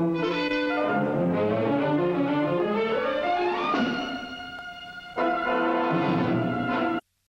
Thank you.